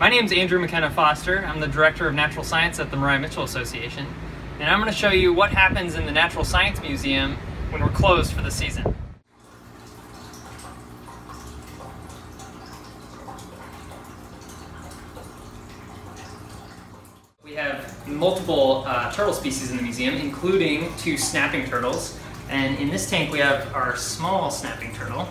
My name is Andrew McKenna Foster. I'm the Director of Natural Science at the Maria Mitchell Association. And I'm going to show you what happens in the Natural Science Museum when we're closed for the season. We have multiple uh, turtle species in the museum, including two snapping turtles. And in this tank we have our small snapping turtle.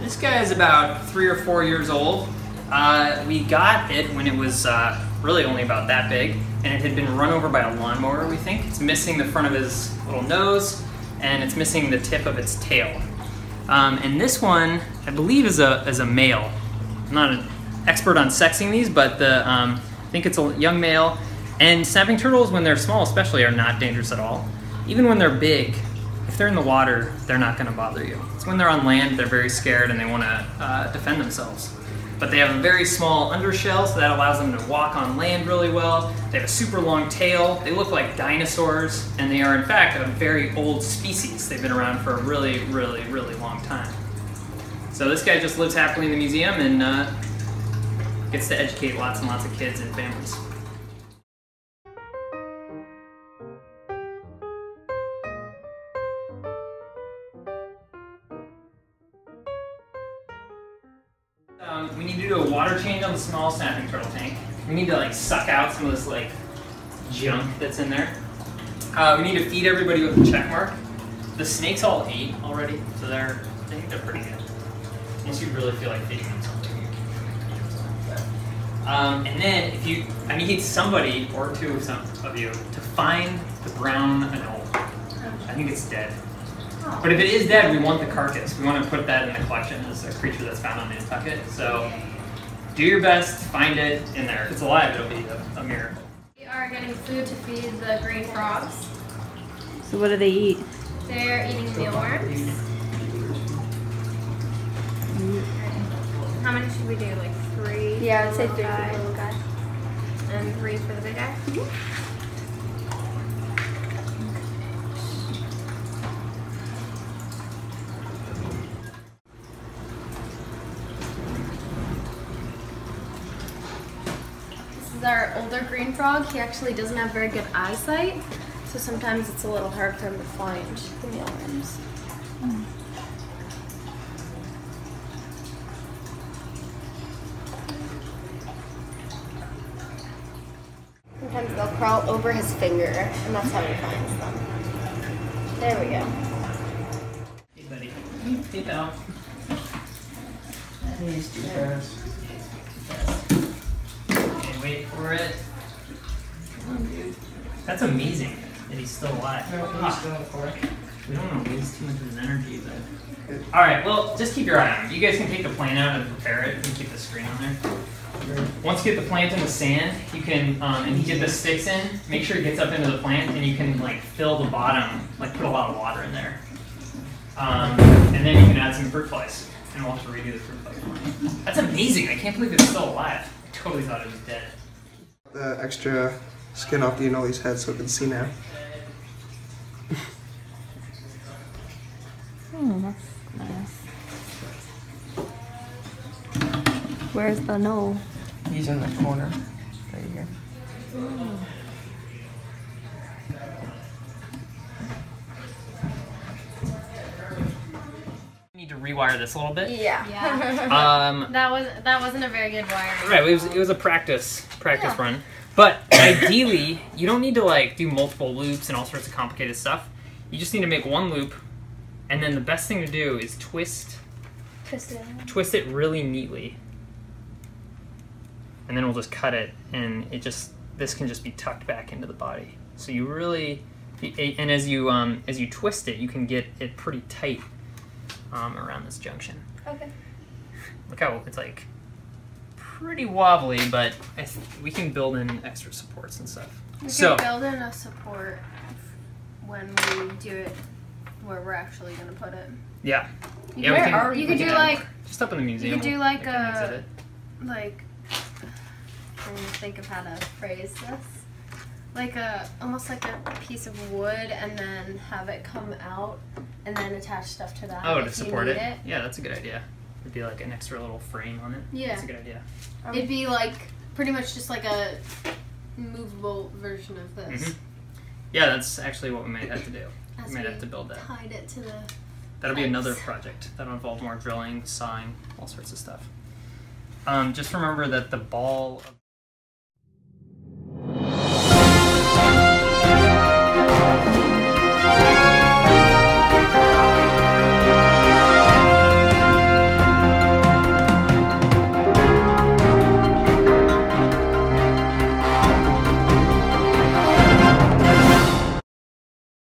This guy is about three or four years old. Uh, we got it when it was uh, really only about that big, and it had been run over by a lawnmower, we think. It's missing the front of his little nose, and it's missing the tip of its tail. Um, and this one, I believe, is a, is a male. I'm not an expert on sexing these, but the, um, I think it's a young male. And snapping turtles, when they're small especially, are not dangerous at all. Even when they're big, if they're in the water, they're not going to bother you. It's when they're on land, they're very scared and they want to uh, defend themselves. But they have a very small undershell, so that allows them to walk on land really well. They have a super long tail. They look like dinosaurs, and they are, in fact, a very old species. They've been around for a really, really, really long time. So this guy just lives happily in the museum and uh, gets to educate lots and lots of kids and families. Um, we need to do a water change on the small snapping turtle tank. We need to like suck out some of this like junk that's in there. Uh, we need to feed everybody with a check mark. The snakes all ate already, so they're I think they're pretty good. Unless you really feel like feeding them something. Um, and then if you, I need somebody or two of some of you to find the brown anole. I think it's dead. But if it is dead, we want the carcass. We want to put that in the collection as a creature that's found on Nantucket. So do your best, find it in there. If it's alive, it'll be a, a miracle. We are getting food to feed the green frogs. So what do they eat? They're eating mealworms. Mm-hmm. How many should we do? Like three? Yeah, I'd say three the for the little guy. And three for the big guy? This is our older green frog. He actually doesn't have very good eyesight, so sometimes it's a little hard for him to find the mealworms. Sometimes they'll crawl over his finger, and that's how he finds them. There we go. Hey, buddy. Hey, pal. He's too fast. Okay, wait for it. Come on, dude. That's amazing that he's still alive. Ah. We don't want to waste too much of his energy, but. All right. Well, just keep your eye on him. You guys can take the plant out and prepare it. and keep the screen on there. Once you get the plant in the sand, you can, um, and you get the sticks in. Make sure it gets up into the plant, and you can like fill the bottom, like put a lot of water in there. Um, and then you can add some fruit flies, and we'll have to redo the fruit fly farm. That's amazing. I can't believe it's still alive. I totally thought it was dead. The extra skin off the anole's head so it can see now. Oh, that's nice. Where's the no? He's in the corner, right here. need rewire this a little bit. Yeah. Yeah. Um, that was that wasn't a very good wire. Right, it was it was a practice practice run. But ideally, you don't need to like do multiple loops and all sorts of complicated stuff. You just need to make one loop, and then the best thing to do is twist Twist it. twist it really neatly, and then we'll just cut it, and it just this can just be tucked back into the body. So you really, and as you um, as you twist it, you can get it pretty tight um, around this junction. Okay. Look how it's like pretty wobbly, but I th- we can build in extra supports and stuff. We So- can build in a support when we do it where we're actually gonna put it. Yeah. You Yeah, can- you we could do add- like Just up in the museum. You could do like a- like I'm trying to think of how to phrase this. Like a almost like a piece of wood and then have it come out and then attach stuff to that. Oh, if to you support need it? Yeah, that's a good idea. It'd be like an extra little frame on it. Yeah. That's a good idea. It'd be like pretty much just like a movable version of this. Mhm. Yeah, that's actually what we might have to do. As We might we have to build that. Tied it to the. That'll be another project. That'll involve more drilling, sawing, all sorts of stuff. Um, just remember that the ball of